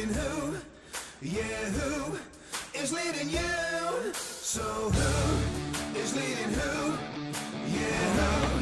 asking who, yeah, who is leading you? So who is leading who, yeah, who?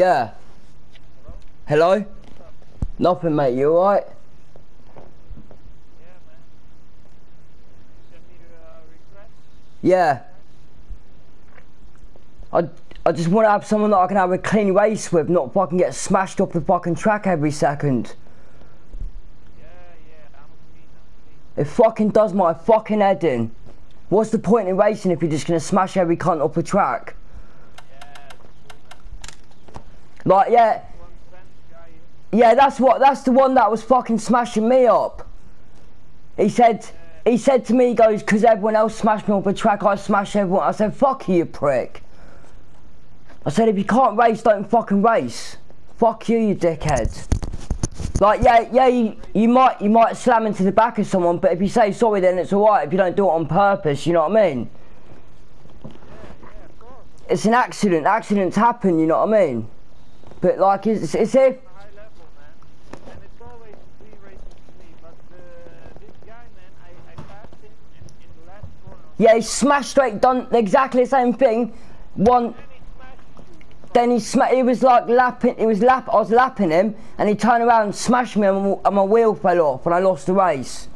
Yeah. Hello? Nothing, mate. You alright? Yeah, uh. I, I just want to have someone that I can have a clean race with, not fucking get smashed off the fucking track every second. Yeah, yeah. It fucking does my fucking head in. What's the point in racing if you're just gonna smash every cunt off the track? Yeah, that's true, man. Like, yeah, yeah, that's what, that's the one that was fucking smashing me up. He said, he said to me, he goes, because everyone else smashed me off the track, I smash everyone. I said, fuck you, you prick. I said, if you can't race, don't fucking race. Fuck you, you dickhead. Like, yeah, yeah, you, you might, you might slam into the back of someone, but if you say sorry, then it's alright. If you don't do it on purpose, you know what I mean? It's an accident. Accidents happen, you know what I mean? But like, it's, it's if a high level, man. And it's always free racing to me. But uh, this guy, man, I, I passed him in, in the last corner. yeah, he smashed straight, done exactly the same thing. One, And he smashed then he was like lapping. He was lap. I was lapping him, and he turned around and smashed me, and and my wheel fell off, and I lost the race.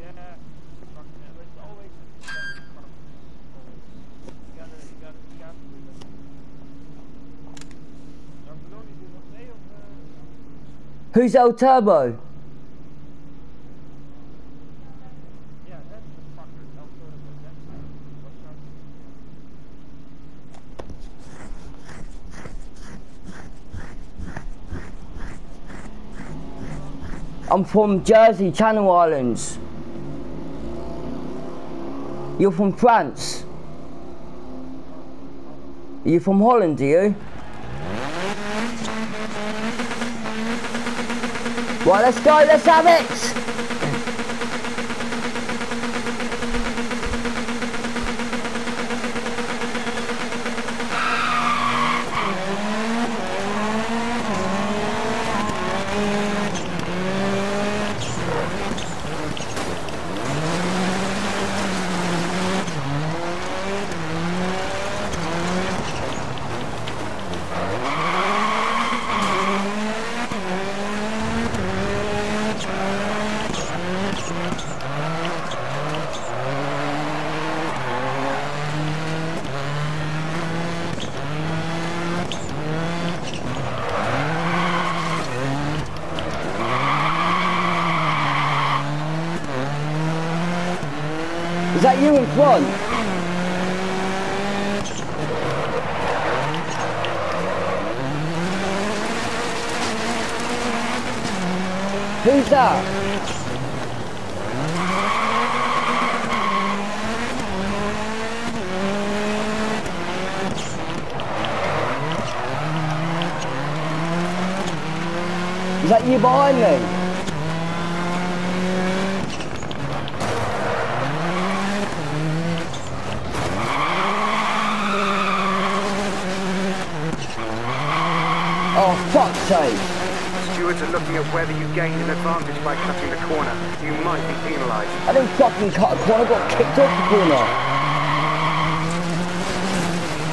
Yeah, fuck man. But it's always a Spanish car. Always. You gotta, you gotta be careful with it. Maar Bologna doet nog mee of... Uh, Who's El Turbo? I'm from Jersey, Channel Islands. You're from France. You're you from Holland, are you? Right, let's go, let's have it! You in? Who's that? Is that you behind me? Oh, fuck's sake. Stewards are looking at whether you gained an advantage by cutting the corner. You might be penalised. I didn't fucking cut a corner, I got kicked off the corner.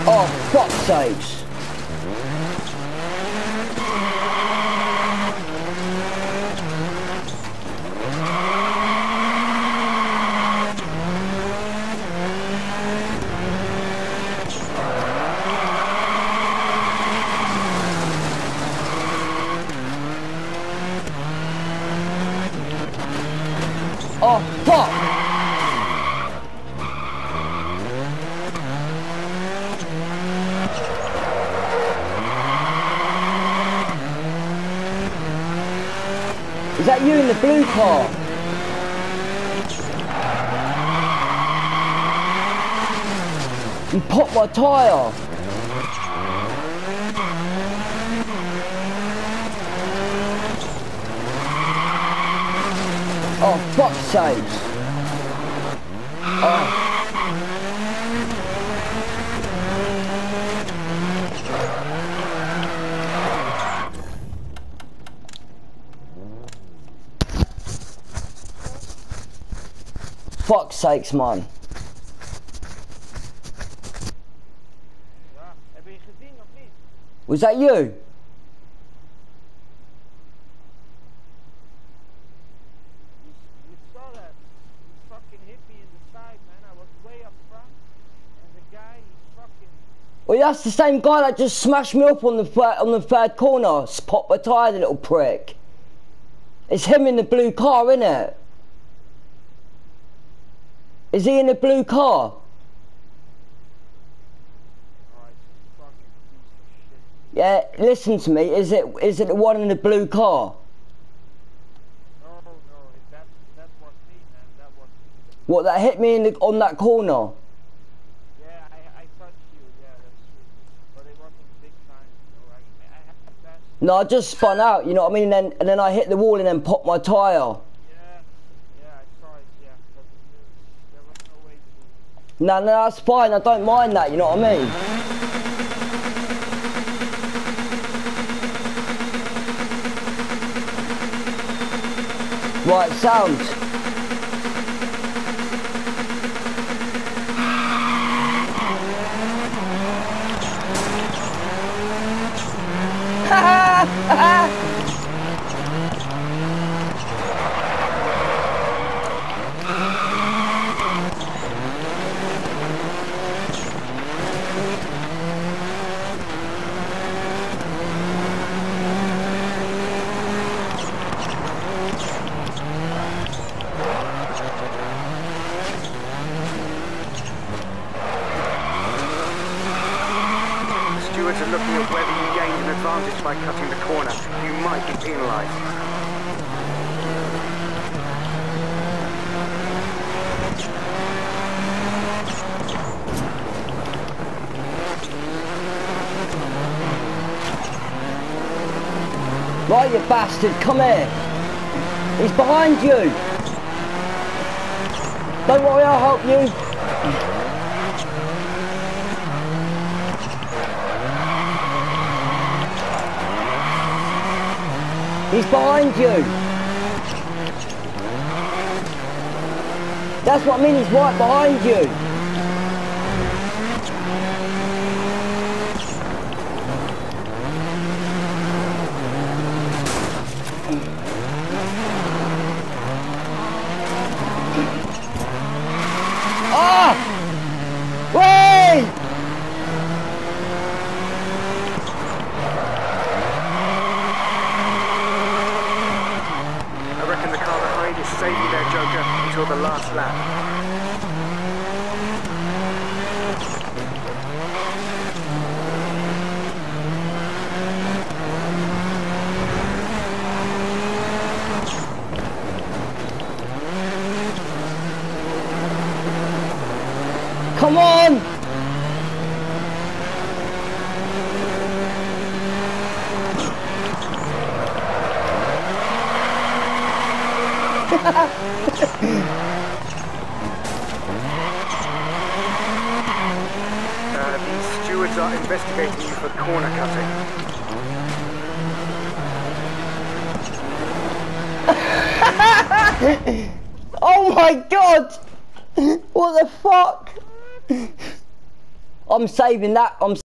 Oh, fuck's sakes. Oh, fuck! Is that car? You popped my tyre! Oh, fuck's sakes! Oh. Fuck's sakes, man. Ja, heb je gezien of niet? Was that you? You, you saw that. He fucking hit me in the side, man. I was way up front. And the guy, he fucking. Well, that's the same guy that just smashed me up on the third, on the third corner. Spot my tyre, the little prick. It's him in the blue car, isn't it? Is he in a blue car? Yeah, listen to me. Is it is it the one in the blue car? No, no, that. What that hit me in the, on that corner? Yeah, I, I touched you. Yeah, that's true. But it wasn't big time. You know, I, I had to pass. No, I just spun out. You know what I mean? And then and then I hit the wall and then popped my tyre. Yeah, yeah, I saw it. Yeah, but uh, there was no way to. No, no, that's fine. I don't mind that. You know what I mean? Right, sound. Stewards are looking at whether you gained an advantage by cutting the corner. You might be penalised. Right, you bastard, come here. He's behind you. Don't worry, I'll help you. He's behind you. That's what I mean, he's right behind you. Ah! Wait! I reckon the car behind is Joker until the last lap. Come on! Uh, the stewards are investigating you for corner cutting. Oh my god! What the fuck? I'm saving that. I'm